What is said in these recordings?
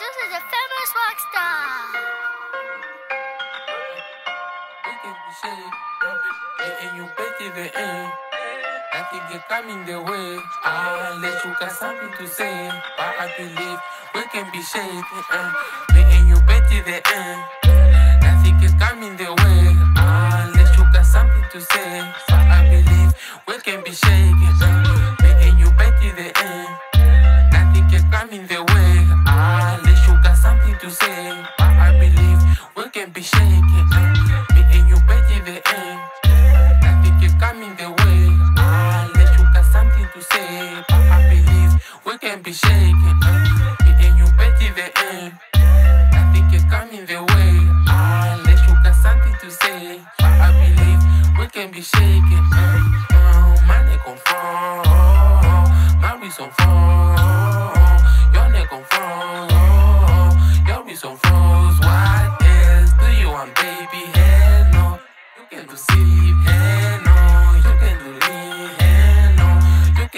Susie is a famous rock star. Et you petit the end. I think you're coming the way. I'll let you got something to say. But I believe we can be shaken. Uh, and you petty the end. I think it's coming the way. I'll let you got something to say. But I believe we can be shaken. Uh, and you petty the end. I think it's coming the way. Can be shaken. Uh, and you petty the end. I think you're coming the way. Let you got something to say. I believe we can be shaken. Me and you petty the end. I think you're coming the way. Let you got something to say. I believe we can be shaken. Oh, money confirm. My reason for. Your neck confirm. Your reason froze. What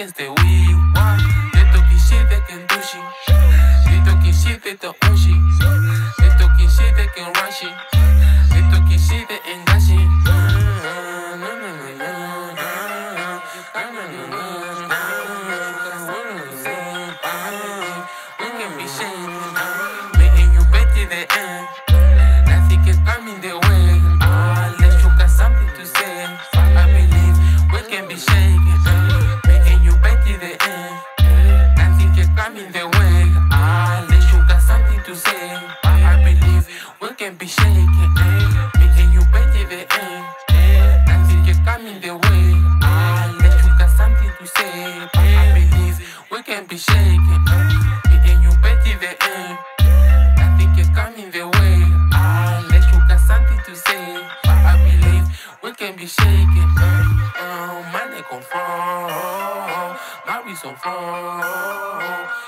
You can stay weak, what? They talking shit, they can do shit. They talking shit, they don't shit. They talking shit, they can run shit. They talking shit, they ain't got shit. No, no, no, no, no. No, no, no, no, no. We can shaking. Me you the way. I'll you got something to say. I believe we can be shaking. Shaking. Me and you petty the end. I think it's coming the way. You something to say. I believe we can be shaking. Me and you petty the end. I think you're coming the way. You something to say. I believe we can be shaking. Oh. My reason for.